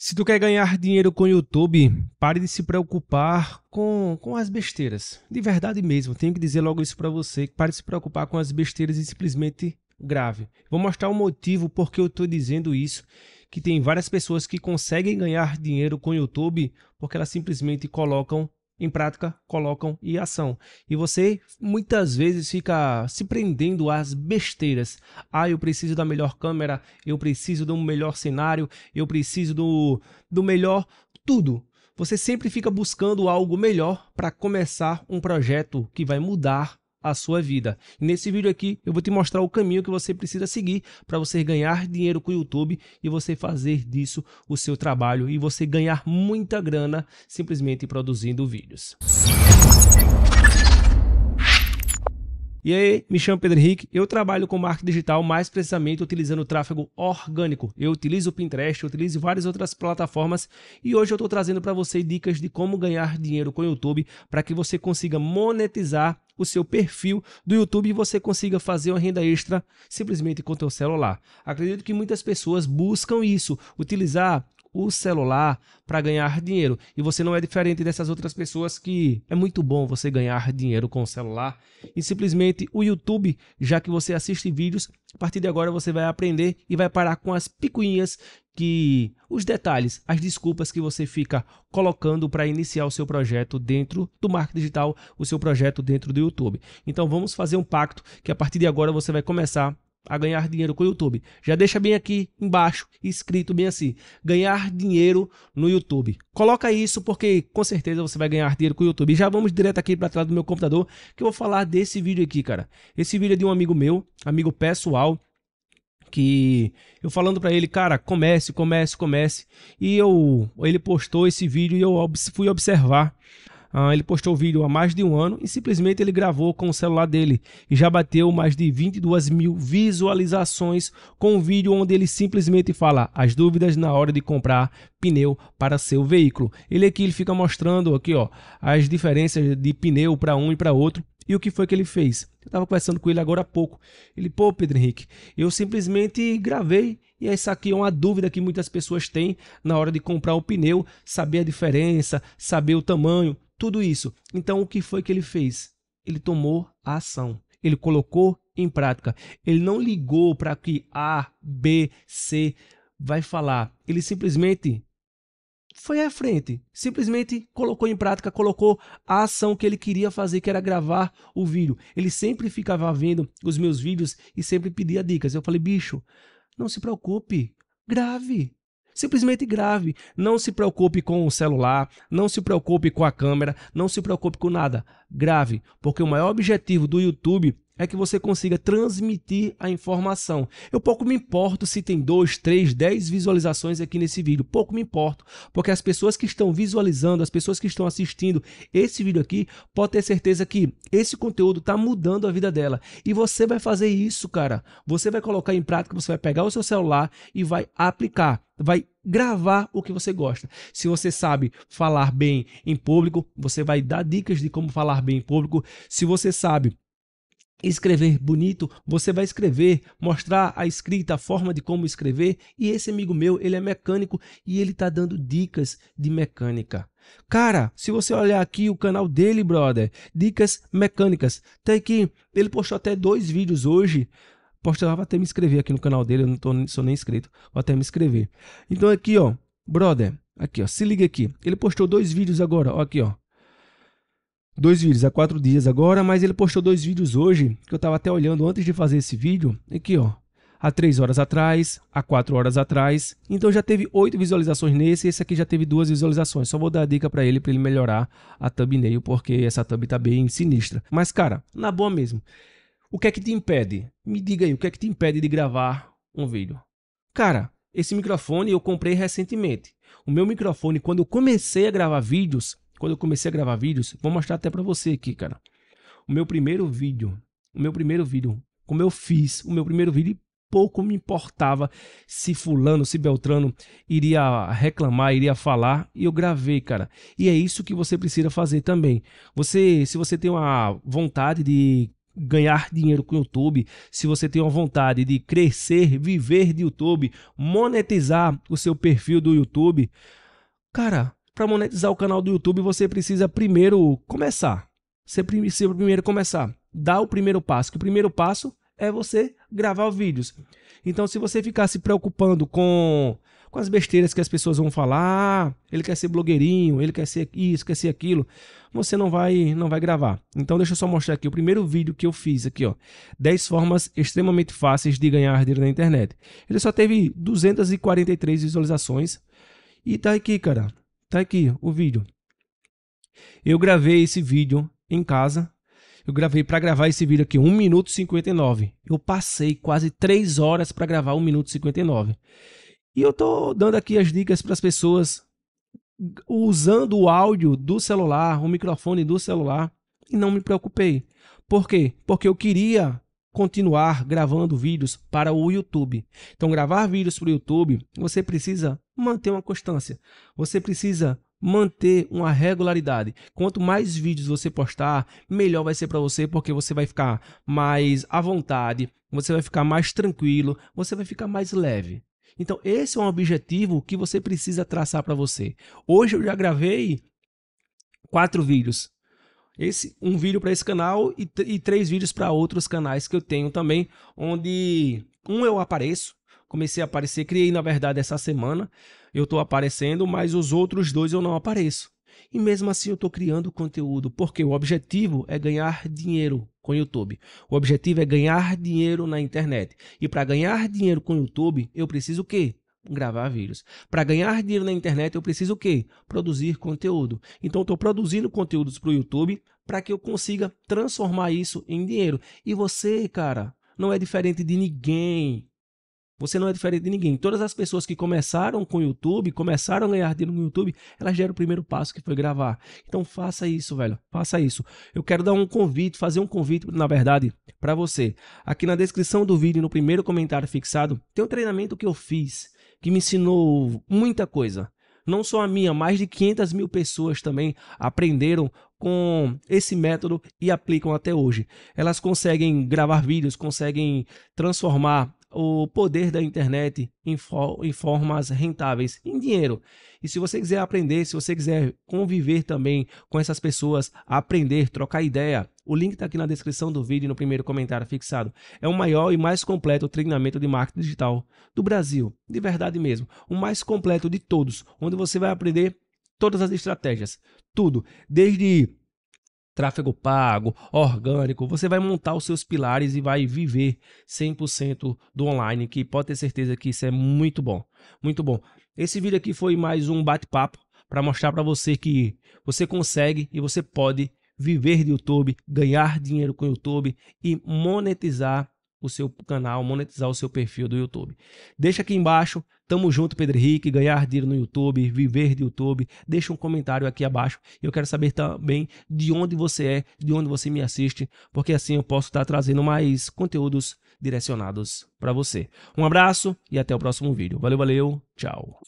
Se tu quer ganhar dinheiro com o YouTube, pare de se preocupar com, com as besteiras. De verdade mesmo, tenho que dizer logo isso para você. Pare de se preocupar com as besteiras e simplesmente grave. Vou mostrar o motivo por que eu estou dizendo isso. Que tem várias pessoas que conseguem ganhar dinheiro com o YouTube porque elas simplesmente colocam em prática, colocam em ação. E você muitas vezes fica se prendendo às besteiras. Ah, eu preciso da melhor câmera, eu preciso de um melhor cenário, eu preciso do, do melhor tudo. Você sempre fica buscando algo melhor para começar um projeto que vai mudar a sua vida. nesse vídeo aqui eu vou te mostrar o caminho que você precisa seguir para você ganhar dinheiro com o YouTube e você fazer disso o seu trabalho e você ganhar muita grana simplesmente produzindo vídeos. E aí, me chamo Pedro Henrique, eu trabalho com marketing digital, mais precisamente utilizando tráfego orgânico. Eu utilizo o Pinterest, eu utilizo várias outras plataformas e hoje eu estou trazendo para você dicas de como ganhar dinheiro com o YouTube para que você consiga monetizar o seu perfil do YouTube e você consiga fazer uma renda extra simplesmente com o seu celular. Acredito que muitas pessoas buscam isso, utilizar o celular para ganhar dinheiro. E você não é diferente dessas outras pessoas que é muito bom você ganhar dinheiro com o celular. E simplesmente o YouTube, já que você assiste vídeos, a partir de agora você vai aprender e vai parar com as picuinhas que os detalhes, as desculpas que você fica colocando para iniciar o seu projeto dentro do marketing digital, o seu projeto dentro do YouTube. Então vamos fazer um pacto que a partir de agora você vai começar a ganhar dinheiro com o YouTube. Já deixa bem aqui embaixo, escrito bem assim: ganhar dinheiro no YouTube. Coloca isso porque com certeza você vai ganhar dinheiro com o YouTube. Já vamos direto aqui para tela do meu computador que eu vou falar desse vídeo aqui, cara. Esse vídeo é de um amigo meu, amigo pessoal, que eu falando para ele, cara, comece, comece, comece. E eu, ele postou esse vídeo e eu fui observar ah, ele postou o vídeo há mais de um ano e simplesmente ele gravou com o celular dele e já bateu mais de 22 mil visualizações com um vídeo onde ele simplesmente fala as dúvidas na hora de comprar pneu para seu veículo. Ele aqui ele fica mostrando aqui ó as diferenças de pneu para um e para outro. E o que foi que ele fez? Eu estava conversando com ele agora há pouco. Ele, pô, Pedro Henrique, eu simplesmente gravei e essa aqui é uma dúvida que muitas pessoas têm na hora de comprar o pneu, saber a diferença, saber o tamanho tudo isso. Então, o que foi que ele fez? Ele tomou a ação. Ele colocou em prática. Ele não ligou para que A, B, C vai falar. Ele simplesmente foi à frente, simplesmente colocou em prática, colocou a ação que ele queria fazer, que era gravar o vídeo. Ele sempre ficava vendo os meus vídeos e sempre pedia dicas. Eu falei, bicho, não se preocupe, grave. Simplesmente grave. Não se preocupe com o celular, não se preocupe com a câmera, não se preocupe com nada. Grave, porque o maior objetivo do YouTube é que você consiga transmitir a informação. Eu pouco me importo se tem 2, 3, 10 visualizações aqui nesse vídeo. Pouco me importo, porque as pessoas que estão visualizando, as pessoas que estão assistindo esse vídeo aqui, pode ter certeza que esse conteúdo está mudando a vida dela. E você vai fazer isso, cara. Você vai colocar em prática, você vai pegar o seu celular e vai aplicar vai gravar o que você gosta. Se você sabe falar bem em público, você vai dar dicas de como falar bem em público. Se você sabe escrever bonito, você vai escrever, mostrar a escrita, a forma de como escrever. E esse amigo meu, ele é mecânico e ele tá dando dicas de mecânica. Cara, se você olhar aqui o canal dele, brother, dicas mecânicas, tá aqui, ele postou até dois vídeos hoje. Postou, vou até me inscrever aqui no canal dele, eu não tô, sou nem inscrito, vou até me inscrever. Então aqui, ó, brother, aqui, ó, se liga aqui. Ele postou dois vídeos agora, ó, aqui, ó dois vídeos há quatro dias agora, mas ele postou dois vídeos hoje, que eu estava até olhando antes de fazer esse vídeo. Aqui, ó. Há três horas atrás, há quatro horas atrás. Então já teve oito visualizações nesse, esse aqui já teve duas visualizações. Só vou dar a dica para ele, para ele melhorar a thumbnail, porque essa thumb tá bem sinistra. Mas, cara, na boa mesmo. O que é que te impede? Me diga aí, o que é que te impede de gravar um vídeo? Cara, esse microfone eu comprei recentemente. O meu microfone, quando eu comecei a gravar vídeos, quando eu comecei a gravar vídeos, vou mostrar até para você aqui, cara. O meu primeiro vídeo, o meu primeiro vídeo, como eu fiz o meu primeiro vídeo, pouco me importava se fulano, se Beltrano iria reclamar, iria falar, e eu gravei, cara. E é isso que você precisa fazer também. Você, se você tem uma vontade de ganhar dinheiro com o YouTube, se você tem uma vontade de crescer, viver de YouTube, monetizar o seu perfil do YouTube, cara, para monetizar o canal do YouTube, você precisa primeiro começar. Você precisa primeiro começar. Dar o primeiro passo. Que o primeiro passo é você gravar vídeos. Então, se você ficar se preocupando com, com as besteiras que as pessoas vão falar, ah, ele quer ser blogueirinho, ele quer ser isso, quer ser aquilo, você não vai não vai gravar. Então, deixa eu só mostrar aqui o primeiro vídeo que eu fiz aqui, ó. 10 formas extremamente fáceis de ganhar dinheiro na internet. Ele só teve 243 visualizações. E tá aqui, cara. Tá aqui o vídeo. Eu gravei esse vídeo em casa, eu gravei para gravar esse vídeo aqui 1 minuto e 59. Eu passei quase 3 horas para gravar 1 minuto e 59. E eu tô dando aqui as dicas para as pessoas usando o áudio do celular, o microfone do celular, e não me preocupei. Por quê? Porque eu queria continuar gravando vídeos para o YouTube. Então, gravar vídeos para o YouTube, você precisa manter uma constância. Você precisa manter uma regularidade. Quanto mais vídeos você postar, melhor vai ser para você, porque você vai ficar mais à vontade, você vai ficar mais tranquilo, você vai ficar mais leve. Então, esse é um objetivo que você precisa traçar para você. Hoje eu já gravei quatro vídeos. Esse, um vídeo para esse canal e, e três vídeos para outros canais que eu tenho também, onde um eu apareço, comecei a aparecer, criei na verdade essa semana, eu estou aparecendo, mas os outros dois eu não apareço. E mesmo assim eu estou criando conteúdo, porque o objetivo é ganhar dinheiro com o YouTube. O objetivo é ganhar dinheiro na internet. E para ganhar dinheiro com o YouTube, eu preciso o quê? Gravar vídeos. Para ganhar dinheiro na internet, eu preciso o quê? Produzir conteúdo. Então, estou produzindo conteúdos para o YouTube para que eu consiga transformar isso em dinheiro. E você, cara, não é diferente de ninguém. Você não é diferente de ninguém. Todas as pessoas que começaram com o YouTube, começaram a ganhar dinheiro no YouTube, elas deram o primeiro passo que foi gravar. Então faça isso, velho. Faça isso. Eu quero dar um convite, fazer um convite, na verdade, para você. Aqui na descrição do vídeo, no primeiro comentário fixado, tem um treinamento que eu fiz que me ensinou muita coisa. Não só a minha, mais de 500 mil pessoas também aprenderam com esse método e aplicam até hoje. Elas conseguem gravar vídeos, conseguem transformar o poder da internet em, em, formas rentáveis, em dinheiro. E se você quiser aprender, se você quiser conviver também com essas pessoas, aprender, trocar ideia, o link está aqui na descrição do vídeo no primeiro comentário fixado. É o maior e mais completo treinamento de marketing digital do Brasil, de verdade mesmo. O mais completo de todos, onde você vai aprender todas as estratégias, tudo, desde tráfego pago, orgânico, você vai montar os seus pilares e vai viver 100% do online, que pode ter certeza que isso é muito bom, muito bom. Esse vídeo aqui foi mais um bate-papo para mostrar para você que você consegue e você pode viver de YouTube, ganhar dinheiro com o YouTube e monetizar o seu canal, monetizar o seu perfil do YouTube. Deixa aqui embaixo, tamo junto Pedro Henrique, ganhar dinheiro no YouTube, viver de YouTube. Deixa um comentário aqui abaixo. Eu quero saber também de onde você é, de onde você me assiste, porque assim eu posso estar trazendo mais conteúdos direcionados para você. Um abraço e até o próximo vídeo. Valeu, valeu, tchau.